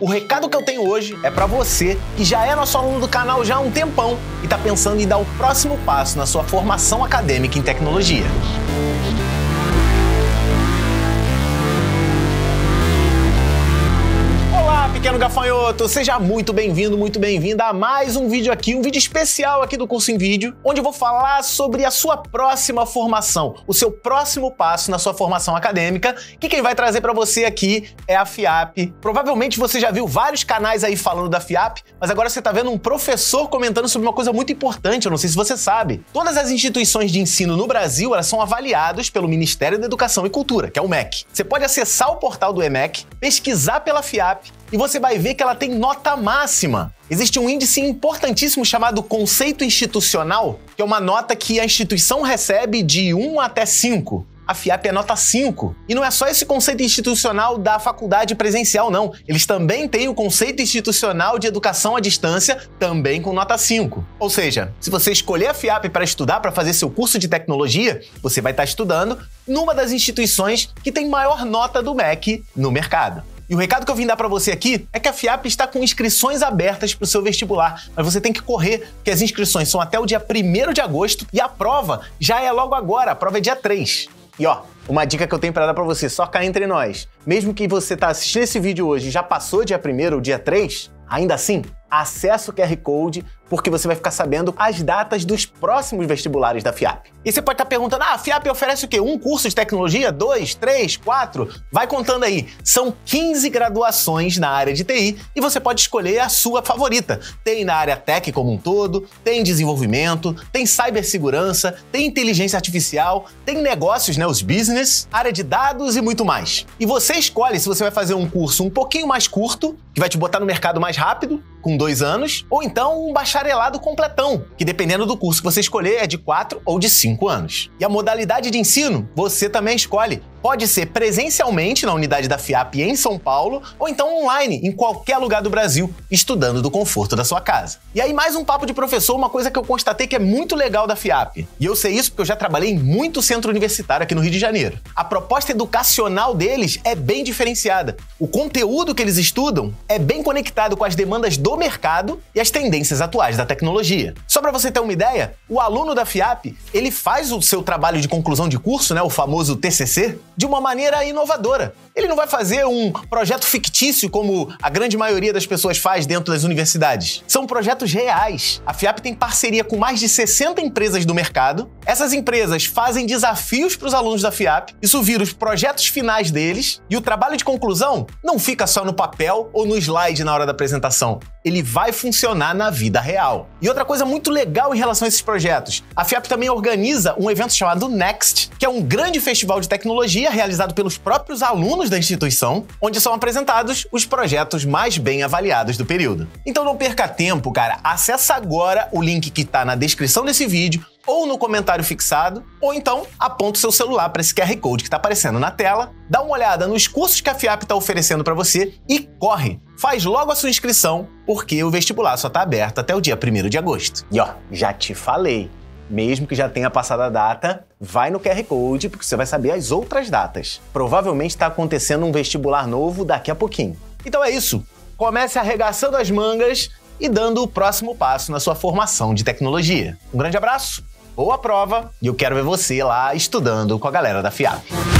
O recado que eu tenho hoje é para você que já é nosso aluno do canal já há um tempão e está pensando em dar o próximo passo na sua formação acadêmica em tecnologia. Pequeno gafanhoto, seja muito bem-vindo, muito bem-vinda a mais um vídeo aqui, um vídeo especial aqui do curso em vídeo, onde eu vou falar sobre a sua próxima formação, o seu próximo passo na sua formação acadêmica, que quem vai trazer para você aqui é a FIAP. Provavelmente você já viu vários canais aí falando da FIAP, mas agora você está vendo um professor comentando sobre uma coisa muito importante, eu não sei se você sabe. Todas as instituições de ensino no Brasil, elas são avaliadas pelo Ministério da Educação e Cultura, que é o MEC. Você pode acessar o portal do EMEC, pesquisar pela FIAP e você vai ver que ela tem nota máxima. Existe um índice importantíssimo chamado conceito institucional, que é uma nota que a instituição recebe de 1 até 5 a FIAP é nota 5. E não é só esse conceito institucional da faculdade presencial, não. Eles também têm o conceito institucional de educação à distância, também com nota 5. Ou seja, se você escolher a FIAP para estudar, para fazer seu curso de tecnologia, você vai estar estudando numa das instituições que tem maior nota do MEC no mercado. E o recado que eu vim dar para você aqui é que a FIAP está com inscrições abertas para o seu vestibular, mas você tem que correr, porque as inscrições são até o dia 1 de agosto e a prova já é logo agora, a prova é dia 3. E ó, uma dica que eu tenho para dar para você, só cá entre nós. Mesmo que você tá assistindo esse vídeo hoje e já passou dia 1 ou dia 3, ainda assim, acesse o QR Code, porque você vai ficar sabendo as datas dos próximos vestibulares da FIAP. E você pode estar perguntando: ah, a FIAP oferece o quê? Um curso de tecnologia? Dois, três, quatro? Vai contando aí. São 15 graduações na área de TI e você pode escolher a sua favorita. Tem na área tech como um todo, tem desenvolvimento, tem cibersegurança, tem inteligência artificial, tem negócios, né, os business, área de dados e muito mais. E você escolhe se você vai fazer um curso um pouquinho mais curto, que vai te botar no mercado mais rápido, com dois anos, ou então um bacharelado completão, que dependendo do curso que você escolher é de quatro ou de cinco anos. E a modalidade de ensino você também escolhe. Pode ser presencialmente na unidade da FIAP em São Paulo, ou então online, em qualquer lugar do Brasil, estudando do conforto da sua casa. E aí, mais um papo de professor, uma coisa que eu constatei que é muito legal da FIAP. E eu sei isso porque eu já trabalhei em muito centro universitário aqui no Rio de Janeiro. A proposta educacional deles é bem diferenciada. O conteúdo que eles estudam é bem conectado com as demandas do mercado e as tendências atuais da tecnologia. Só para você ter uma ideia, o aluno da FIAP, ele faz o seu trabalho de conclusão de curso, né, o famoso TCC, de uma maneira inovadora. Ele não vai fazer um projeto fictício como a grande maioria das pessoas faz dentro das universidades. São projetos reais. A FIAP tem parceria com mais de 60 empresas do mercado. Essas empresas fazem desafios para os alunos da FIAP. Isso vira os projetos finais deles e o trabalho de conclusão não fica só no papel ou no slide na hora da apresentação. Ele vai funcionar na vida real. E outra coisa muito legal em relação a esses projetos, a FIAP também organiza um evento chamado Next, que é um grande festival de tecnologia realizado pelos próprios alunos da instituição, onde são apresentados os projetos mais bem avaliados do período. Então não perca tempo, cara. Acesse agora o link que está na descrição desse vídeo ou no comentário fixado, ou então aponta o seu celular para esse QR Code que está aparecendo na tela, dá uma olhada nos cursos que a FIAP está oferecendo para você e corre! Faz logo a sua inscrição, porque o vestibular só está aberto até o dia 1 de agosto. E ó, já te falei, mesmo que já tenha passado a data, vai no QR Code porque você vai saber as outras datas. Provavelmente está acontecendo um vestibular novo daqui a pouquinho. Então é isso. Comece arregaçando as mangas e dando o próximo passo na sua formação de tecnologia. Um grande abraço, boa prova e eu quero ver você lá estudando com a galera da FIAP.